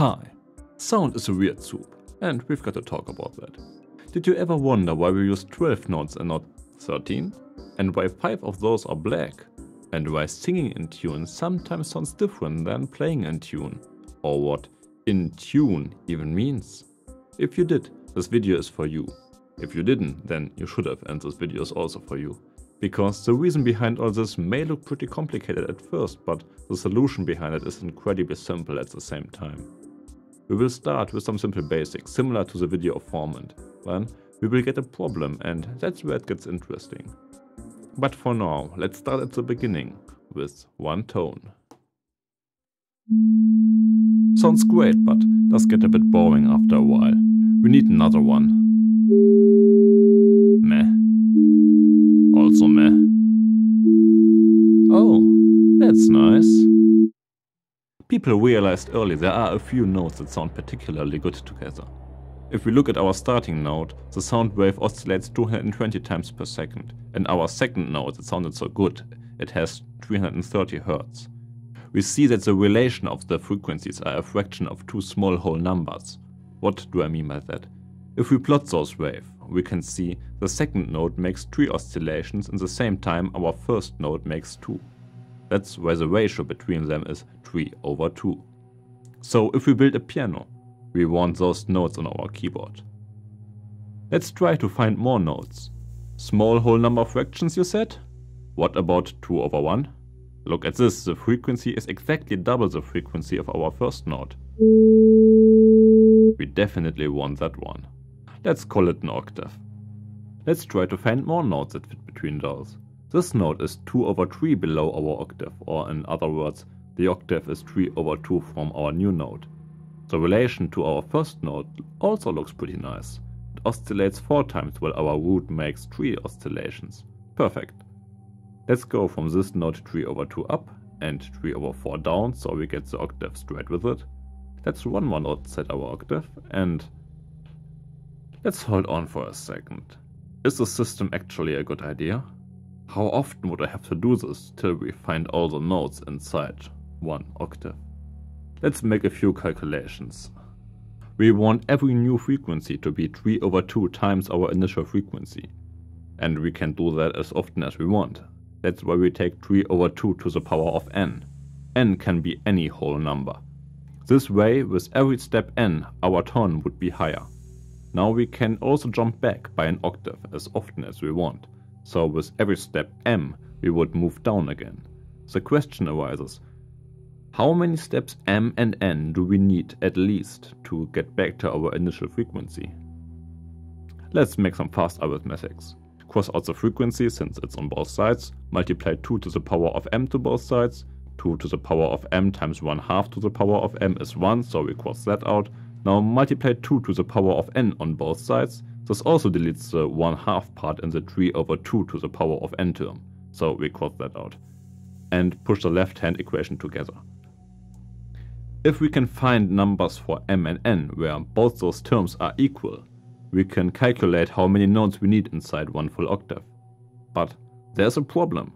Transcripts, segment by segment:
Hi. Sound is a weird soup, and we've got to talk about that. Did you ever wonder why we use 12 notes and not 13? And why 5 of those are black? And why singing in tune sometimes sounds different than playing in tune? Or what in tune even means? If you did, this video is for you. If you didn't, then you should have and this video is also for you. Because the reason behind all this may look pretty complicated at first, but the solution behind it is incredibly simple at the same time. We will start with some simple basics, similar to the video of formant. Then we will get a problem and that's where it gets interesting. But for now, let's start at the beginning, with one tone. Sounds great, but does get a bit boring after a while. We need another one. Meh. Also meh. Oh, that's nice. People realized early there are a few notes that sound particularly good together. If we look at our starting note, the sound wave oscillates 220 times per second, and our second note that sounded so good, it has 330 Hz. We see that the relation of the frequencies are a fraction of two small whole numbers. What do I mean by that? If we plot those waves, we can see the second note makes 3 oscillations in the same time our first note makes 2. That's why the ratio between them is 3 over 2. So if we build a piano, we want those notes on our keyboard. Let's try to find more notes. Small whole number fractions you said? What about 2 over 1? Look at this, the frequency is exactly double the frequency of our first note. We definitely want that one. Let's call it an octave. Let's try to find more notes that fit between those. This note is 2 over 3 below our octave, or in other words, the octave is 3 over 2 from our new note. The relation to our first note also looks pretty nice. It oscillates 4 times while our root makes 3 oscillations. Perfect. Let's go from this note 3 over 2 up and 3 over 4 down so we get the octave straight with it. Let's run one outside our octave and let's hold on for a second. Is the system actually a good idea? How often would I have to do this till we find all the notes inside one octave? Let's make a few calculations. We want every new frequency to be 3 over 2 times our initial frequency. And we can do that as often as we want. That's why we take 3 over 2 to the power of n. n can be any whole number. This way, with every step n, our tone would be higher. Now we can also jump back by an octave as often as we want. So with every step m, we would move down again. The question arises, how many steps m and n do we need at least to get back to our initial frequency? Let's make some fast arithmetics. Cross out the frequency since it's on both sides, multiply 2 to the power of m to both sides, 2 to the power of m times 1 half to the power of m is 1, so we cross that out. Now multiply 2 to the power of n on both sides, this also deletes the 1 half part in the 3 over 2 to the power of n term, so we cross that out. And push the left hand equation together. If we can find numbers for m and n where both those terms are equal, we can calculate how many notes we need inside one full octave. But there's a problem.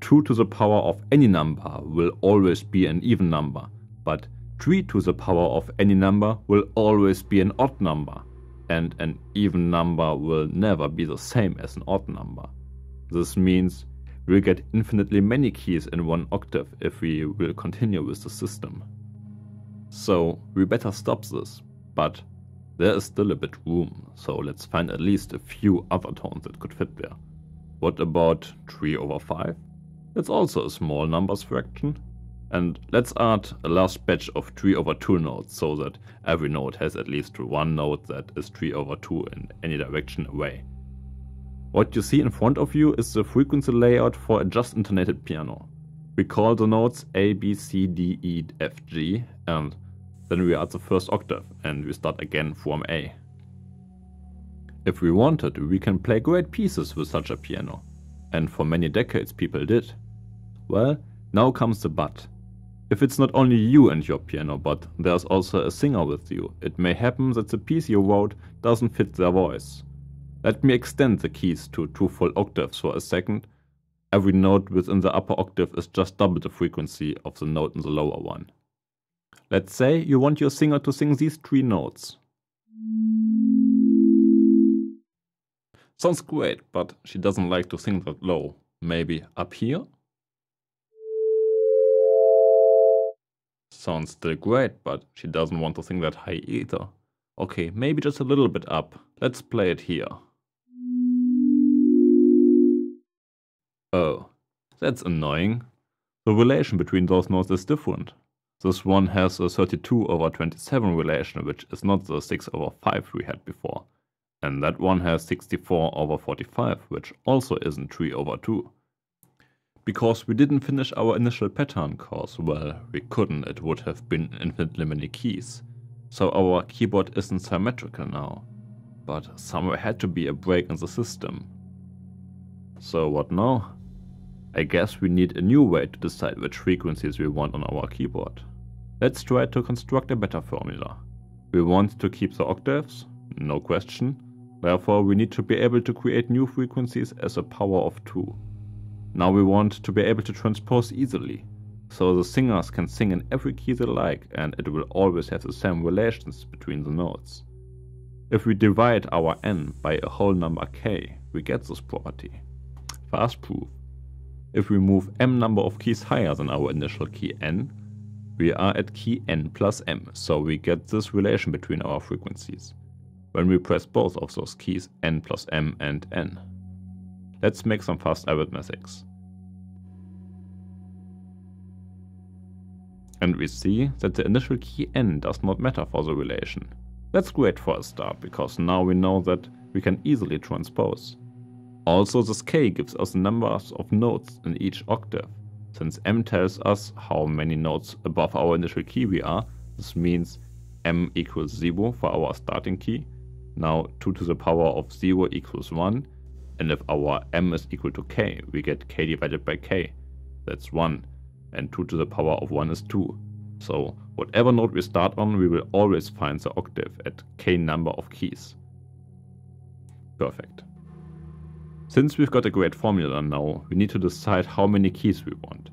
2 to the power of any number will always be an even number, but 3 to the power of any number will always be an odd number, and an even number will never be the same as an odd number. This means we'll get infinitely many keys in one octave if we will continue with the system. So we better stop this, but there is still a bit room, so let's find at least a few other tones that could fit there. What about 3 over 5? It's also a small numbers fraction. And let's add a last batch of 3 over 2 notes so that every note has at least one note that is 3 over 2 in any direction away. What you see in front of you is the frequency layout for a just intonated piano. We call the notes A, B, C, D, E, F, G, and then we add the first octave and we start again from A. If we wanted, we can play great pieces with such a piano, and for many decades people did. Well, now comes the but. If it's not only you and your piano, but there's also a singer with you, it may happen that the piece you wrote doesn't fit their voice. Let me extend the keys to two full octaves for a second Every note within the upper octave is just double the frequency of the note in the lower one. Let's say you want your singer to sing these three notes. Sounds great, but she doesn't like to sing that low. Maybe up here? Sounds still great, but she doesn't want to sing that high either. Okay, maybe just a little bit up. Let's play it here. Oh, that's annoying. The relation between those notes is different. This one has a 32 over 27 relation, which is not the 6 over 5 we had before. And that one has 64 over 45, which also isn't 3 over 2. Because we didn't finish our initial pattern course, well, we couldn't, it would have been infinitely many keys. So our keyboard isn't symmetrical now. But somewhere had to be a break in the system. So what now? I guess we need a new way to decide which frequencies we want on our keyboard. Let's try to construct a better formula. We want to keep the octaves? No question. Therefore, we need to be able to create new frequencies as a power of 2. Now we want to be able to transpose easily, so the singers can sing in every key they like and it will always have the same relations between the notes. If we divide our n by a whole number k, we get this property. Fast proof. If we move m number of keys higher than our initial key n, we are at key n plus m, so we get this relation between our frequencies. When we press both of those keys n plus m and n. Let's make some fast arithmetics. And we see that the initial key n does not matter for the relation. That's great for a start, because now we know that we can easily transpose. Also this k gives us the numbers of notes in each octave, since m tells us how many notes above our initial key we are, this means m equals 0 for our starting key. Now 2 to the power of 0 equals 1, and if our m is equal to k, we get k divided by k, that's 1, and 2 to the power of 1 is 2. So whatever note we start on, we will always find the octave at k number of keys. Perfect. Since we've got a great formula now, we need to decide how many keys we want.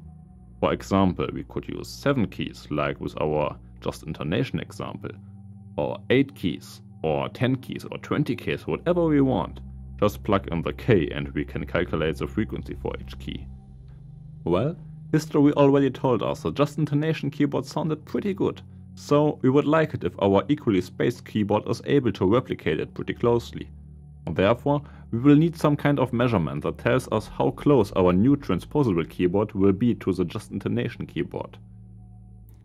For example, we could use 7 keys, like with our just intonation example, or 8 keys, or 10 keys, or 20 keys, whatever we want. Just plug in the k and we can calculate the frequency for each key. Well, history already told us the just intonation keyboard sounded pretty good, so we would like it if our equally spaced keyboard is able to replicate it pretty closely. Therefore, we will need some kind of measurement that tells us how close our new transposable keyboard will be to the just intonation keyboard.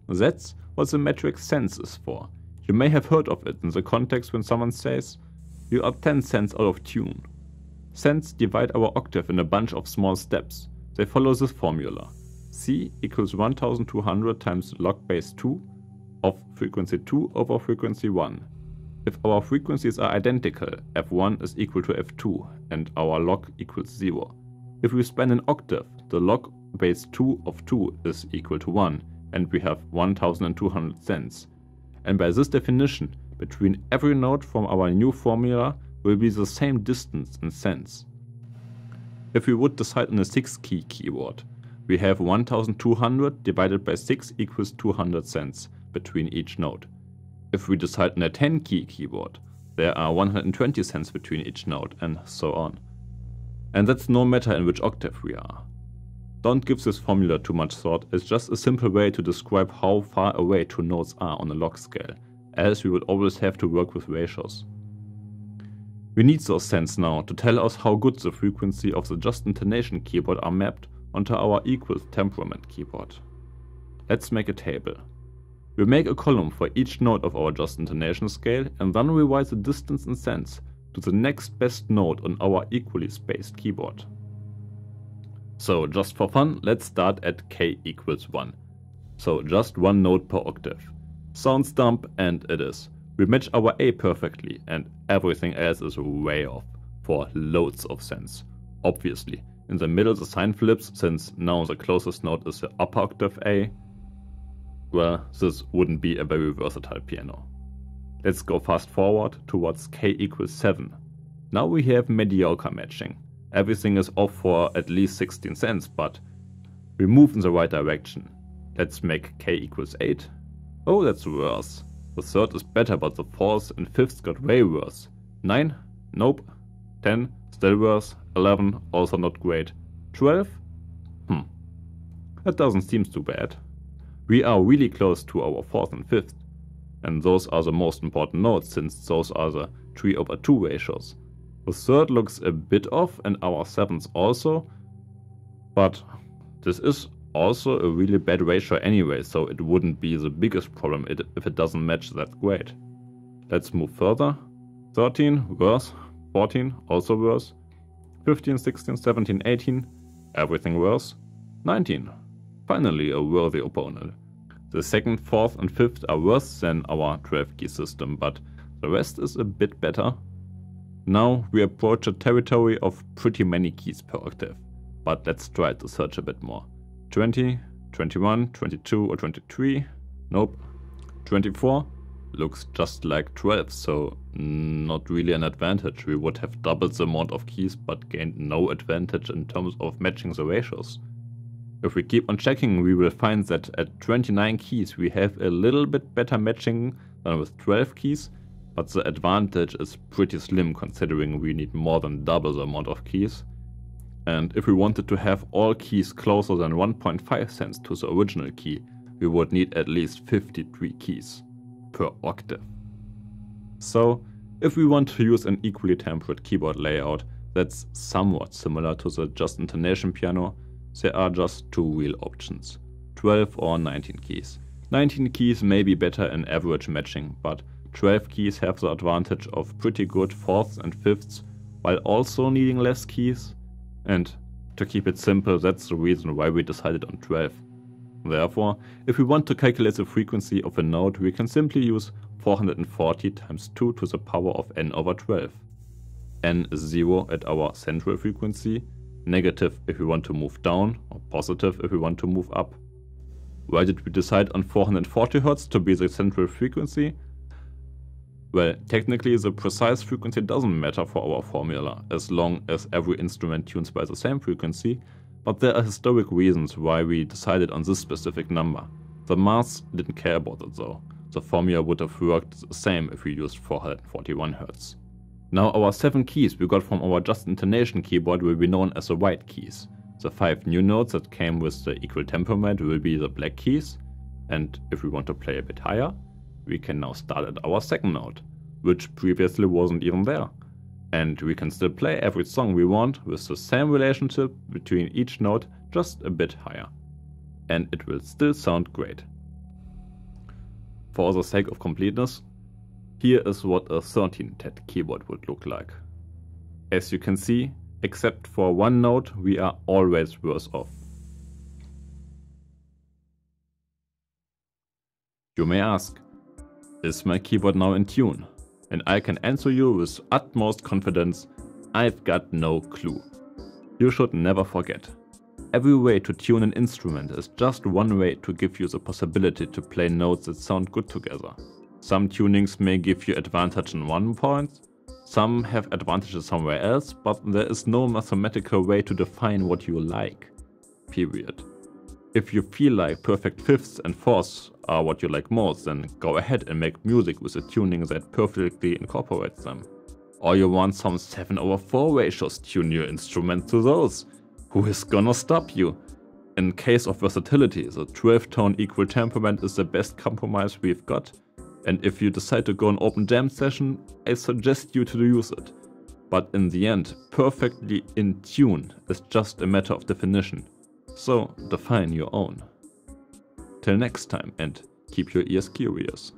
That's what the metric cents is for. You may have heard of it in the context when someone says, you are 10 cents out of tune. Cents divide our octave in a bunch of small steps. They follow this formula. C equals 1200 times log base 2 of frequency 2 over frequency 1 if our frequencies are identical, f1 is equal to f2 and our log equals 0. If we span an octave, the log base 2 of 2 is equal to 1 and we have 1200 cents. And by this definition, between every note from our new formula will be the same distance in cents. If we would decide on a 6 key keyboard, we have 1200 divided by 6 equals 200 cents between each note. If we decide on a 10 key keyboard, there are 120 cents between each note and so on. And that's no matter in which octave we are. Don't give this formula too much thought, it's just a simple way to describe how far away two notes are on a log scale, as we would always have to work with ratios. We need those cents now to tell us how good the frequency of the just intonation keyboard are mapped onto our equal temperament keyboard. Let's make a table. We make a column for each note of our just intonation scale and then revise the distance in cents to the next best note on our equally spaced keyboard. So just for fun, let's start at k equals 1. So just one note per octave. Sounds dumb and it is. We match our A perfectly and everything else is way off for loads of cents. Obviously, in the middle the sign flips since now the closest note is the upper octave A well, this wouldn't be a very versatile piano. Let's go fast forward towards k equals 7. Now we have mediocre matching. Everything is off for at least 16 cents, but we move in the right direction. Let's make k equals 8. Oh, that's worse. The third is better, but the fourth and fifth got way worse. 9? Nope. 10? Still worse. 11? Also not great. 12? Hmm. That doesn't seem too bad. We are really close to our fourth and fifth. And those are the most important notes since those are the 3 over 2 ratios. The third looks a bit off and our seventh also. But this is also a really bad ratio anyway, so it wouldn't be the biggest problem if it doesn't match that great. Let's move further. 13, worse. 14, also worse. 15, 16, 17, 18, everything worse. 19, finally a worthy opponent. The second, fourth and fifth are worse than our 12 key system, but the rest is a bit better. Now we approach a territory of pretty many keys per octave, but let's try to search a bit more. 20, 21, 22 or 23? Nope. 24? Looks just like 12, so not really an advantage. We would have doubled the amount of keys but gained no advantage in terms of matching the ratios. If we keep on checking, we will find that at 29 keys we have a little bit better matching than with 12 keys, but the advantage is pretty slim considering we need more than double the amount of keys. And if we wanted to have all keys closer than 1.5 cents to the original key, we would need at least 53 keys per octave. So, if we want to use an equally tempered keyboard layout that's somewhat similar to the Just Intonation piano, there are just two real options, 12 or 19 keys. 19 keys may be better in average matching, but 12 keys have the advantage of pretty good fourths and fifths, while also needing less keys. And to keep it simple, that's the reason why we decided on 12. Therefore, if we want to calculate the frequency of a note, we can simply use 440 times 2 to the power of n over 12. n is 0 at our central frequency, negative if we want to move down, or positive if we want to move up. Why did we decide on 440 Hz to be the central frequency? Well, technically the precise frequency doesn't matter for our formula, as long as every instrument tunes by the same frequency, but there are historic reasons why we decided on this specific number. The maths didn't care about it though. The formula would have worked the same if we used 441 Hz. Now our 7 keys we got from our Just Intonation keyboard will be known as the white keys. The 5 new notes that came with the equal temperament will be the black keys, and if we want to play a bit higher, we can now start at our second note, which previously wasn't even there. And we can still play every song we want with the same relationship between each note just a bit higher. And it will still sound great. For the sake of completeness, here is what a 13-tet keyboard would look like. As you can see, except for one note, we are always worse off. You may ask, is my keyboard now in tune? And I can answer you with utmost confidence, I've got no clue. You should never forget. Every way to tune an instrument is just one way to give you the possibility to play notes that sound good together. Some tunings may give you advantage in one point, some have advantages somewhere else, but there is no mathematical way to define what you like. Period. If you feel like perfect fifths and fourths are what you like most, then go ahead and make music with a tuning that perfectly incorporates them. Or you want some 7 over 4 ratios, tune your instrument to those. Who is gonna stop you? In case of versatility, the 12 tone equal temperament is the best compromise we've got. And if you decide to go an open jam session, I suggest you to use it. But in the end, perfectly in tune is just a matter of definition. So define your own. Till next time and keep your ears curious.